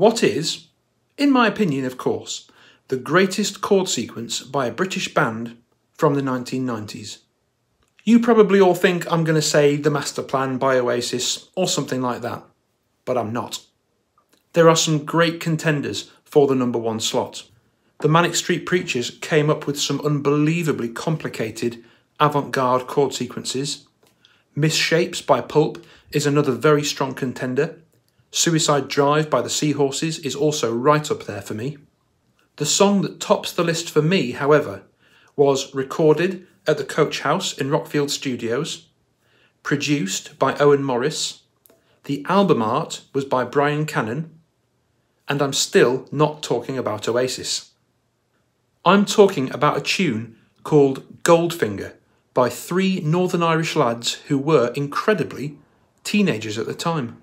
What is, in my opinion, of course, the greatest chord sequence by a British band from the 1990s? You probably all think I'm going to say The Master Plan by Oasis or something like that, but I'm not. There are some great contenders for the number one slot. The Manic Street Preachers came up with some unbelievably complicated avant garde chord sequences. Misshapes by Pulp is another very strong contender. Suicide Drive by the Seahorses is also right up there for me. The song that tops the list for me, however, was recorded at the Coach House in Rockfield Studios, produced by Owen Morris. The album art was by Brian Cannon, and I'm still not talking about Oasis. I'm talking about a tune called Goldfinger by three Northern Irish lads who were incredibly teenagers at the time.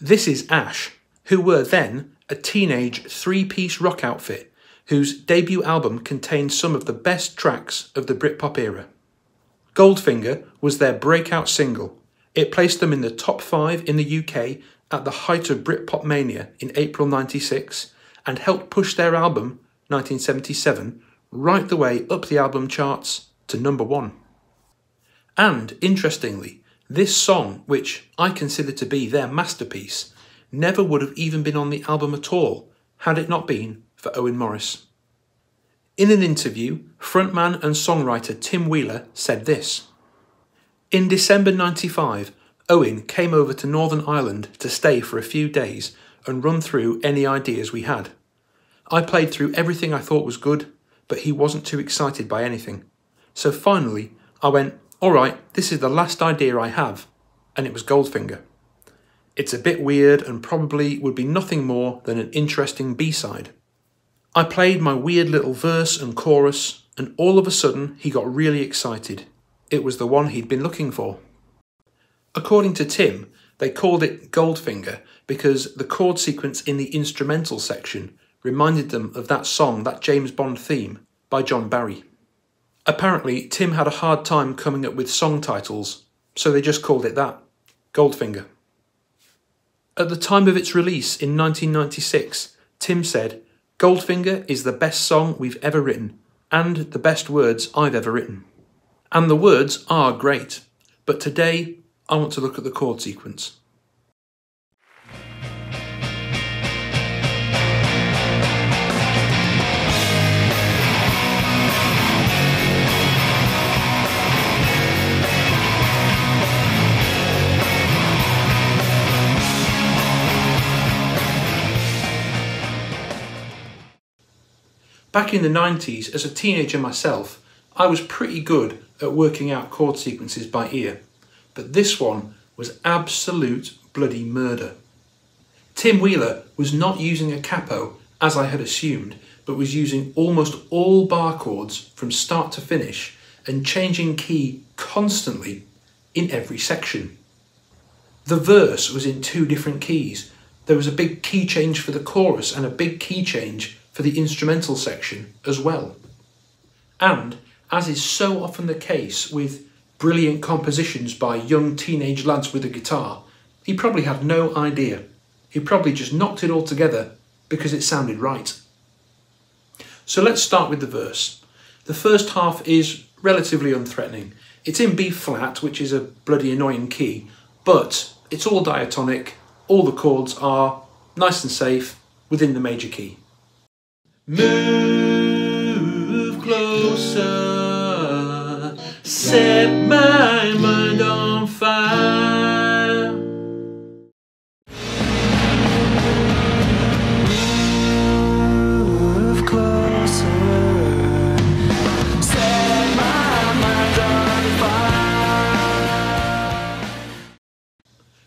This is Ash, who were then a teenage three piece rock outfit whose debut album contained some of the best tracks of the Britpop era. Goldfinger was their breakout single. It placed them in the top five in the UK at the height of Britpop mania in April 96 and helped push their album, 1977, right the way up the album charts to number one. And interestingly, this song, which I consider to be their masterpiece, never would have even been on the album at all had it not been for Owen Morris. In an interview, frontman and songwriter Tim Wheeler said this In December 95, Owen came over to Northern Ireland to stay for a few days and run through any ideas we had. I played through everything I thought was good, but he wasn't too excited by anything. So finally, I went, Alright, this is the last idea I have, and it was Goldfinger. It's a bit weird and probably would be nothing more than an interesting B side. I played my weird little verse and chorus, and all of a sudden he got really excited. It was the one he'd been looking for. According to Tim, they called it Goldfinger because the chord sequence in the instrumental section reminded them of that song, that James Bond theme, by John Barry. Apparently, Tim had a hard time coming up with song titles, so they just called it that Goldfinger. At the time of its release in 1996, Tim said, Goldfinger is the best song we've ever written, and the best words I've ever written. And the words are great, but today I want to look at the chord sequence. Back in the 90s, as a teenager myself, I was pretty good at working out chord sequences by ear, but this one was absolute bloody murder. Tim Wheeler was not using a capo as I had assumed, but was using almost all bar chords from start to finish and changing key constantly in every section. The verse was in two different keys. There was a big key change for the chorus and a big key change for the instrumental section as well. And, as is so often the case with brilliant compositions by young teenage lads with a guitar, he probably had no idea. He probably just knocked it all together because it sounded right. So let's start with the verse. The first half is relatively unthreatening. It's in B flat, which is a bloody annoying key, but it's all diatonic, all the chords are nice and safe within the major key. Move closer, set my mind on fire. Move closer, set my mind on fire.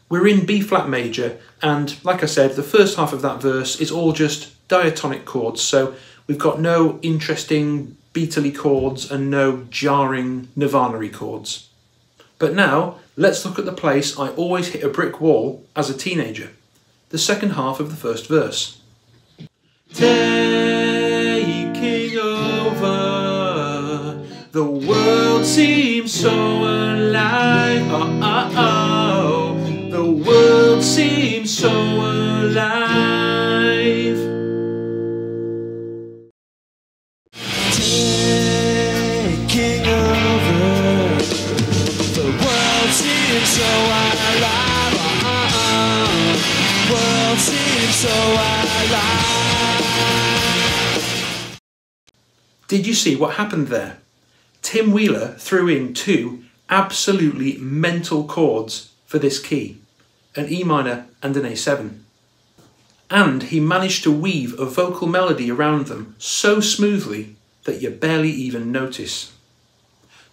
We're in B flat major, and like I said, the first half of that verse is all just diatonic chords, so we've got no interesting beatly chords and no jarring Nirvana chords. But now, let's look at the place I always hit a brick wall as a teenager. The second half of the first verse. Taking over, the world seems so alive. Oh, uh, oh, uh, oh. The world seems so alive. Did you see what happened there? Tim Wheeler threw in two absolutely mental chords for this key an E minor and an A7. And he managed to weave a vocal melody around them so smoothly that you barely even notice.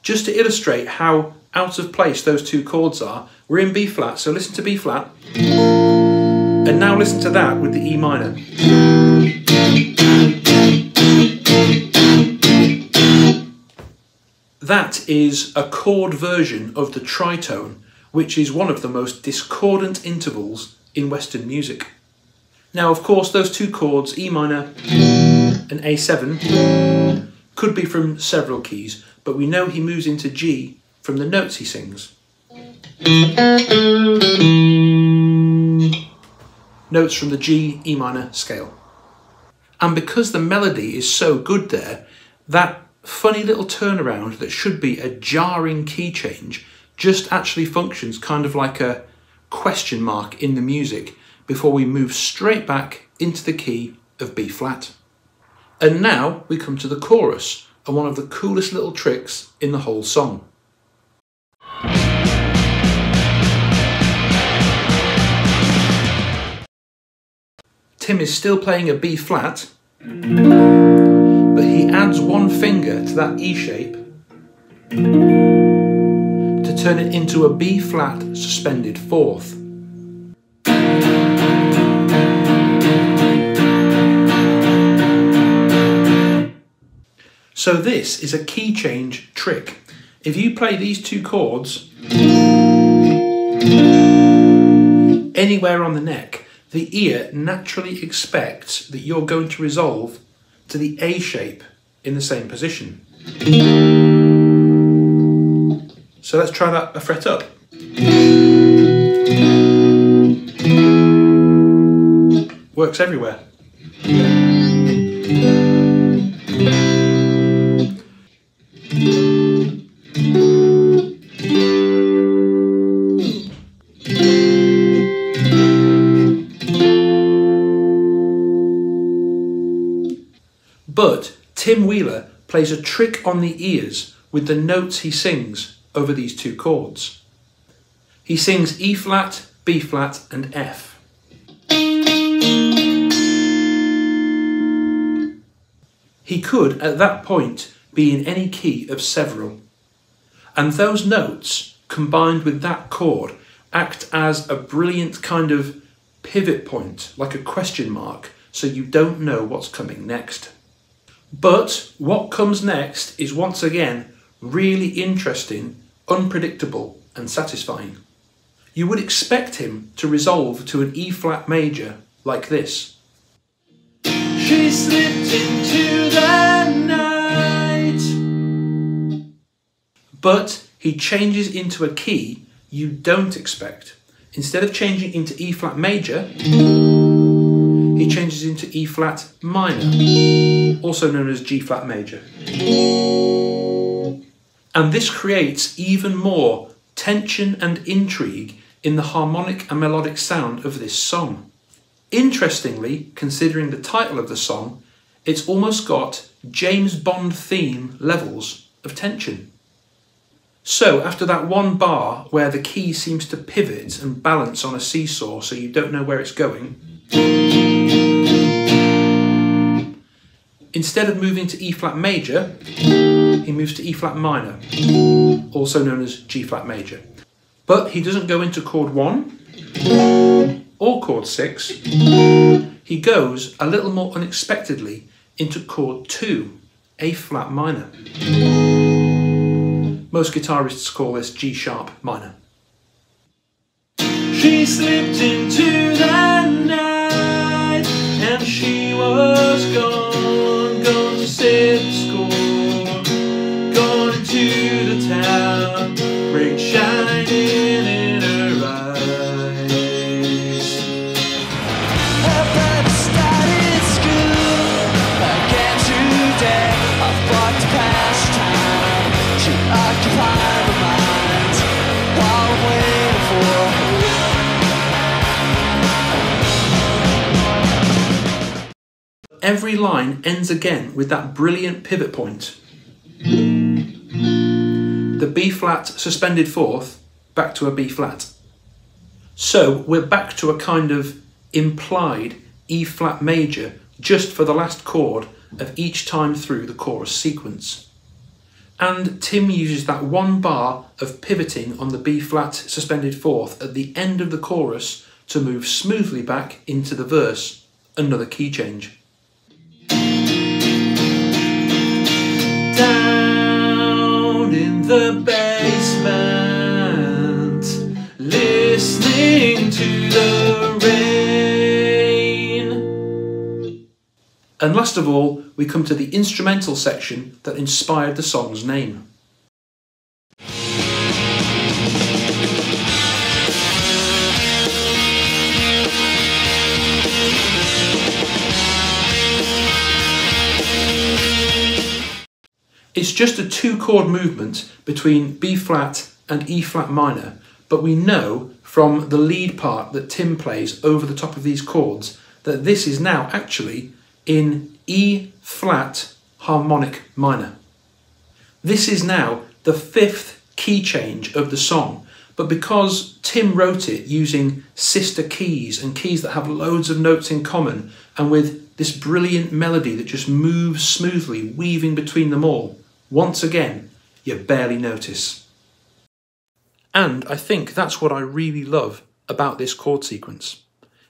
Just to illustrate how out of place those two chords are, we're in B flat, so listen to B flat. And now listen to that with the E minor. That is a chord version of the tritone, which is one of the most discordant intervals in Western music. Now, of course, those two chords, E minor and A7, could be from several keys, but we know he moves into G from the notes he sings. Notes from the G, E minor scale. And because the melody is so good there, that funny little turnaround that should be a jarring key change just actually functions kind of like a question mark in the music before we move straight back into the key of B flat. And now we come to the chorus and one of the coolest little tricks in the whole song. Tim is still playing a B flat, adds one finger to that E shape to turn it into a B flat suspended fourth. So this is a key change trick. If you play these two chords anywhere on the neck, the ear naturally expects that you're going to resolve to the A shape in the same position. So let's try that a fret up. Works everywhere. Plays a trick on the ears with the notes he sings over these two chords. He sings E flat, B flat, and F. He could, at that point, be in any key of several. And those notes, combined with that chord, act as a brilliant kind of pivot point, like a question mark, so you don't know what's coming next. But what comes next is once again really interesting, unpredictable, and satisfying. You would expect him to resolve to an E flat major like this. She slipped into the night. But he changes into a key you don't expect. Instead of changing into E flat major, he mm. changes into E flat minor, also known as G flat major. And this creates even more tension and intrigue in the harmonic and melodic sound of this song. Interestingly, considering the title of the song, it's almost got James Bond theme levels of tension. So, after that one bar where the key seems to pivot and balance on a seesaw so you don't know where it's going, instead of moving to E flat major, he moves to E flat minor, also known as G flat major. But he doesn't go into chord 1 or chord 6, he goes a little more unexpectedly into chord 2, A flat minor. Most guitarists call this G sharp minor. She slipped into the night and she was gone, set the score, gone into the town, every line ends again with that brilliant pivot point. The B flat suspended fourth back to a B flat. So we're back to a kind of implied E flat major just for the last chord of each time through the chorus sequence. And Tim uses that one bar of pivoting on the B flat suspended fourth at the end of the chorus to move smoothly back into the verse, another key change. Down in the basement, listening to the rain. And last of all, we come to the instrumental section that inspired the song's name. It's just a two chord movement between B flat and E flat minor, but we know from the lead part that Tim plays over the top of these chords that this is now actually in E flat harmonic minor. This is now the fifth key change of the song, but because Tim wrote it using sister keys and keys that have loads of notes in common and with this brilliant melody that just moves smoothly, weaving between them all, once again, you barely notice. And I think that's what I really love about this chord sequence.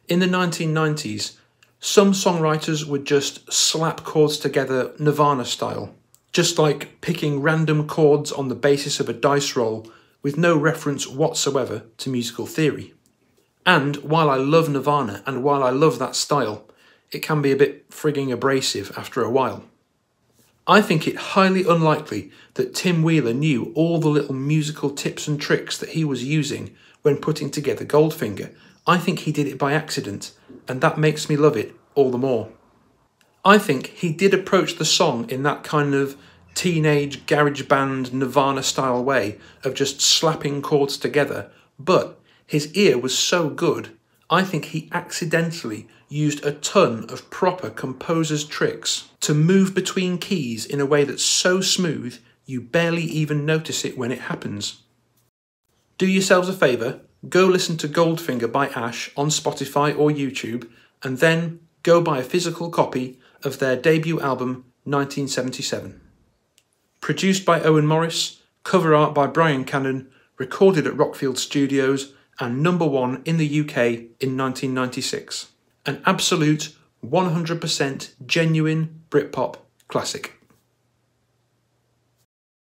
In the 1990s, some songwriters would just slap chords together Nirvana style, just like picking random chords on the basis of a dice roll with no reference whatsoever to musical theory. And while I love Nirvana and while I love that style, it can be a bit frigging abrasive after a while. I think it highly unlikely that Tim Wheeler knew all the little musical tips and tricks that he was using when putting together Goldfinger. I think he did it by accident, and that makes me love it all the more. I think he did approach the song in that kind of teenage garage band Nirvana style way of just slapping chords together, but his ear was so good, I think he accidentally used a ton of proper composer's tricks to move between keys in a way that's so smooth you barely even notice it when it happens. Do yourselves a favour, go listen to Goldfinger by Ash on Spotify or YouTube, and then go buy a physical copy of their debut album 1977. Produced by Owen Morris, cover art by Brian Cannon, recorded at Rockfield Studios, and number one in the UK in 1996 an absolute 100% genuine Britpop classic.